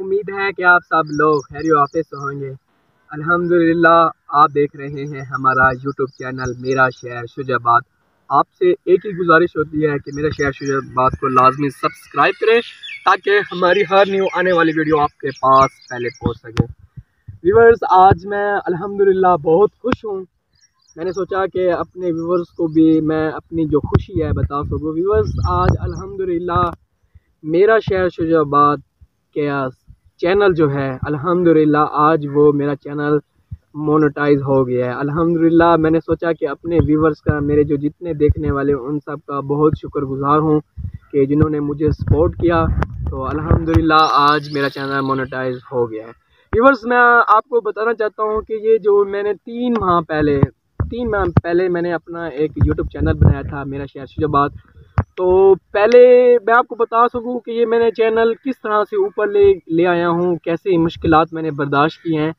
उम्मीद है कि आप सब लोग खैर ऑफ़िस होंगे। अल्हम्दुलिल्लाह, आप देख रहे हैं हमारा यूट्यूब चैनल मेरा शहर शुजाबाद। आपसे एक ही गुजारिश होती है कि मेरा शहर शुजाबाद को लाजमी सब्सक्राइब करें, ताकि हमारी हर न्यू आने वाली वीडियो आपके पास पहले पहुँच सके। व्यूवर्स आज मैं, अल्हम्दुलिल्लाह, बहुत खुश हूँ। मैंने सोचा कि अपने व्यूवर्स को भी मैं अपनी जो खुशी है, बता सकूँ। व्यूवर्स आज, अल्हम्दुलिल्लाह, मेरा शहर शुजाबाद के चैनल जो है, अल्हम्दुलिल्लाह, आज वो मेरा चैनल मोनेटाइज हो गया है। अल्हम्दुलिल्लाह, मैंने सोचा कि अपने व्यूवर्स का, मेरे जो जितने देखने वाले उन सब का बहुत शुक्रगुजार हूँ कि जिन्होंने मुझे सपोर्ट किया। तो अल्हम्दुलिल्लाह, आज मेरा चैनल मोनेटाइज हो गया है। व्यूवर्स मैं आपको बताना चाहता हूँ कि ये जो मैंने तीन माह पहले, तीन माह पहले मैंने अपना एक यूट्यूब चैनल बनाया था, मेरा शहर शुजाबाद। तो पहले मैं आपको बता सकूँ कि ये मैंने चैनल किस तरह से ऊपर ले ले आया हूँ, कैसे मुश्किल मैंने बर्दाश्त की हैं।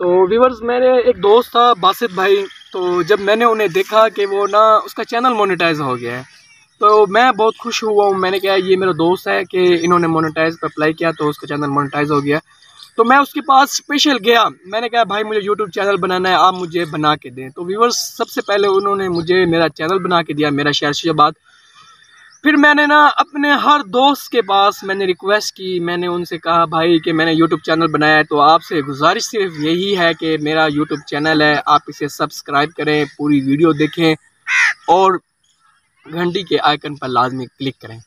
तो व्यूवर्स मेरे एक दोस्त था, बासित भाई। तो जब मैंने उन्हें देखा कि वो ना, उसका चैनल मोनेटाइज हो गया है तो मैं बहुत खुश हुआ हूँ। मैंने कहा, ये मेरा दोस्त है कि इन्होंने मोनेटाइज पर अप्लाई किया तो उसका चैनल मोनेटाइज हो गया। तो मैं उसके पास स्पेशल गया। मैंने कहा, भाई, मुझे यूट्यूब चैनल बनाना है, आप मुझे बना के दें। तो व्यूवर्स सबसे पहले उन्होंने मुझे मेरा चैनल बना के दिया, मेरा शहर शहबाद फिर मैंने ना अपने हर दोस्त के पास मैंने रिक्वेस्ट की। मैंने उनसे कहा, भाई, कि मैंने यूट्यूब चैनल बनाया है तो आपसे गुजारिश सिर्फ़ यही है कि मेरा यूट्यूब चैनल है, आप इसे सब्सक्राइब करें, पूरी वीडियो देखें और घंटी के आइकन पर लाजमी क्लिक करें।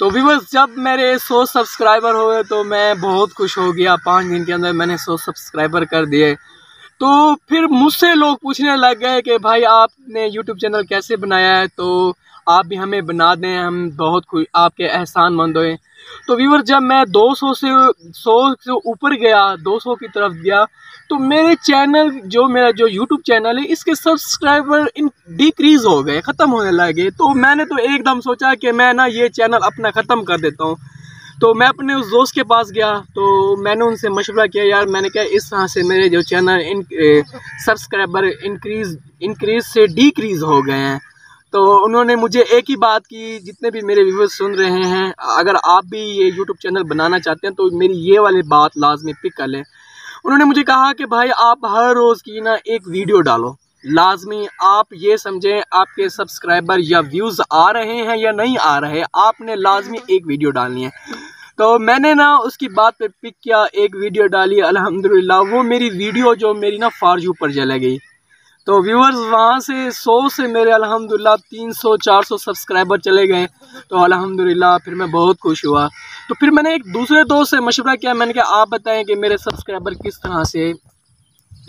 तो व्यूवर्स जब मेरे सौ सब्सक्राइबर हुए तो मैं बहुत खुश हो गया। पाँच दिन के अंदर मैंने सौ सब्सक्राइबर कर दिए। तो फिर मुझसे लोग पूछने लग गए कि भाई, आपने यूट्यूब चैनल कैसे बनाया है? तो आप भी हमें बना दें, हम बहुत खुश, आपके एहसान मंद हुए। तो व्यूवर जब मैं 200 से 100 से ऊपर गया 200 की तरफ़ गया तो मेरे चैनल जो मेरा जो यूट्यूब चैनल है, इसके सब्सक्राइबर इन, डिक्रीज़ हो गए, ख़त्म होने लगे। तो मैंने तो एकदम सोचा कि मैं ना ये चैनल अपना ख़त्म कर देता हूँ। तो मैं अपने उस दोस्त के पास गया तो मैंने उनसे मशवरा किया, यार, मैंने कहा, इस तरह से मेरे जो चैनल इन सब्सक्राइबर इंक्रीज़ इंक्रीज़ से डिक्रीज़ हो गए हैं। तो उन्होंने मुझे एक ही बात की, जितने भी मेरे व्यूवर्स सुन रहे हैं, अगर आप भी ये यूट्यूब चैनल बनाना चाहते हैं तो मेरी ये वाली बात लाजमी पिक कर लें। उन्होंने मुझे कहा कि, भाई, आप हर रोज़ की ना एक वीडियो डालो। लाजमी, आप ये समझें, आपके सब्सक्राइबर या व्यूज़ आ रहे हैं या नहीं आ रहे, आपने लाजमी एक वीडियो डालनी है। तो मैंने ना उसकी बात पे पिक किया, एक वीडियो डाली, अल्हम्दुलिल्लाह, वो मेरी वीडियो जो मेरी ना फारजू पर चले गई। तो व्यूअर्स वहाँ से सौ से मेरे अल्हम्दुलिल्लाह तीन सौ, चार सौ सब्सक्राइबर चले गए। तो अल्हम्दुलिल्लाह फिर मैं बहुत खुश हुआ। तो फिर मैंने एक दूसरे दोस्त से मशवरा किया। मैंने कहा, आप बताएँ कि मेरे सब्सक्राइबर किस तरह से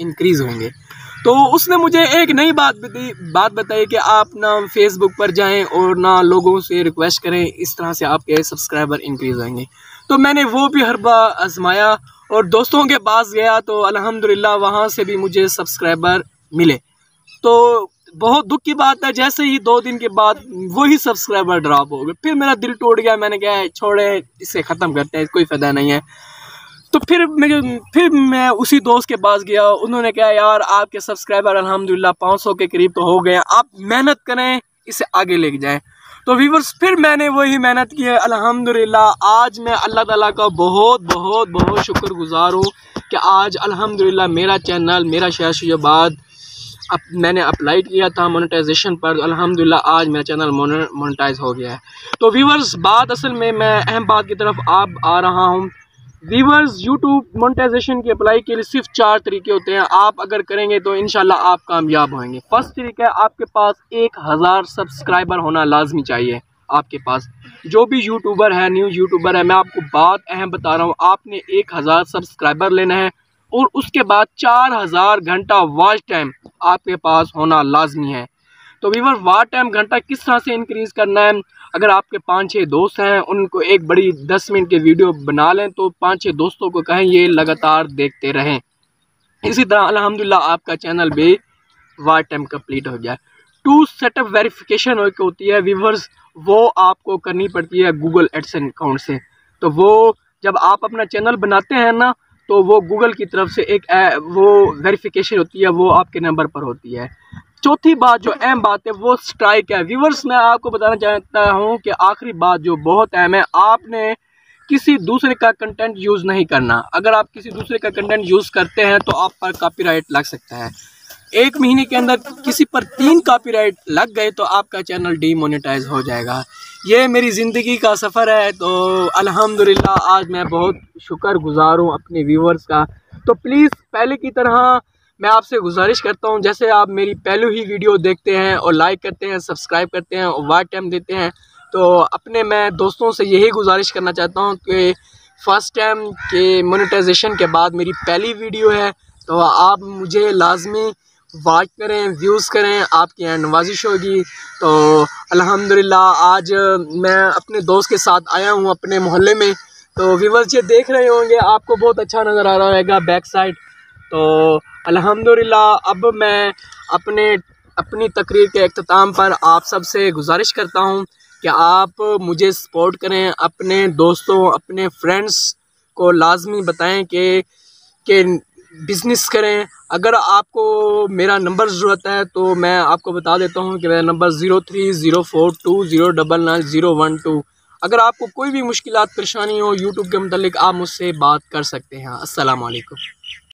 इंक्रीज़ होंगे? तो उसने मुझे एक नई बात बताई बात बताई कि आप ना फेसबुक पर जाएँ और ना लोगों से रिक्वेस्ट करें, इस तरह से आपके सब्सक्राइबर इंक्रीज़ होंगे। तो मैंने वो भी हर बार आजमाया और दोस्तों के पास गया। तो अल्हम्दुलिल्लाह वहाँ से भी मुझे सब्सक्राइबर मिले। तो बहुत दुख की बात है, जैसे ही दो दिन के बाद वही सब्सक्राइबर ड्रॉप हो गए। फिर मेरा दिल टूट गया, मैंने कहा छोड़े, इसे ख़त्म करते हैं, कोई फ़ायदा नहीं है। तो फिर मैं फिर मैं उसी दोस्त के पास गया, उन्होंने कहा, यार, आपके सब्सक्राइबर अल्हम्दुलिल्लाह 500 के करीब तो हो गए आप मेहनत करें, इसे आगे लेके जाएँ। तो व्यूवर्स फिर मैंने वही मेहनत की है, अल्हम्दुलिल्लाह, आज मैं अल्लाह ताला का बहुत बहुत बहुत शुक्रगुजार हूँ कि आज अल्हम्दुलिल्लाह मेरा चैनल मेरा शहर शहबाद अब मैंने अप्लाई किया था मोनेटाइजेशन पर, अल्हम्दुलिल्लाह आज मेरा चैनल मोनेटाइज हो गया है। तो व्यूवर्स बात असल में मैं अहम बात की तरफ़ आप आ रहा हूँ। व्यूवर्स यूट्यूब मोनेटाइजेशन की अप्लाई के लिए सिर्फ़ चार तरीके होते हैं। आप अगर करेंगे तो इन आप कामयाब होंगे। फ़र्स्ट तरीका है, आपके पास एक हज़ार सब्सक्राइबर होना लाजमी चाहिए। आपके पास जो भी यूट्यूबर है न्यू यूट्यूबर है, मैं आपको बात अहम बता रहा हूँ। आपने एक हज़ार सब्सक्राइबर लेना है। और उसके बाद चार हज़ार घंटा वॉच टाइम आपके पास होना लाजमी है। तो वीवर वाट टाइम घंटा किस तरह से इंक्रीज़ करना है? अगर आपके पाँच छः दोस्त हैं, उनको एक बड़ी दस मिनट की वीडियो बना लें तो पाँच छः दोस्तों को कहें, ये लगातार देखते रहें। इसी तरह, अल्हम्दुलिल्लाह, आपका चैनल भी वाट टाइम कंप्लीट हो जाए टू सेटअप वेरिफिकेशन होती है व्यूवर्स वो आपको करनी पड़ती है गूगल एडसन अकाउंट से। तो वो, जब आप अपना चैनल बनाते हैं ना तो वो गूगल की तरफ़ से एक वो वेरिफिकेशन होती है, वो आपके नंबर पर होती है। चौथी बात, जो अहम बात है, वो स्ट्राइक है। व्यूवर्स मैं आपको बताना चाहता हूँ कि आखिरी बात जो बहुत अहम है, आपने किसी दूसरे का कंटेंट यूज़ नहीं करना। अगर आप किसी दूसरे का कंटेंट यूज़ करते हैं तो आप पर कॉपीराइट लग सकता है। एक महीने के अंदर किसी पर तीन कॉपीराइट लग गए तो आपका चैनल डीमोनेटाइज हो जाएगा। ये मेरी ज़िंदगी का सफ़र है तो अल्हम्दुलिल्लाह आज मैं बहुत शुक्र गुज़ार हूँ अपने व्यूवर्स का। तो प्लीज़ पहले की तरह मैं आपसे गुजारिश करता हूँ, जैसे आप मेरी पहले ही वीडियो देखते हैं और लाइक करते हैं सब्सक्राइब करते हैं और वाट टाइम देते हैं तो अपने मैं दोस्तों से यही गुजारिश करना चाहता हूँ कि फ़र्स्ट टाइम के मोनेटाइजेशन के बाद मेरी पहली वीडियो है तो आप मुझे लाजमी वाच करें व्यूज़ करें, आपकी यहाँ नवाजिश होगी। तो अल्हम्दुलिल्लाह, आज मैं अपने दोस्त के साथ आया हूँ अपने मोहल्ले में। तो व्यूवर्स ये देख रहे होंगे, आपको बहुत अच्छा नज़र आ रहा होगा बैक साइड तो अल्हम्दुलिल्लाह, अब मैं अपने, अपनी तकरीर के अख्ताम पर आप सबसे गुजारिश करता हूँ कि आप मुझे सपोर्ट करें, अपने दोस्तों, अपने फ्रेंड्स को लाजमी बताएँ कि बिज़नेस करें अगर आपको मेरा नंबर ज़रूरत है तो मैं आपको बता देता हूँ कि मेरा number zero three zero four two zero double nine zero one two. अगर आपको कोई भी मुश्किल परेशानी हो, यूट्यूब के मतलब आप मुझसे बात कर सकते हैं। अस्सलाम वालेकुम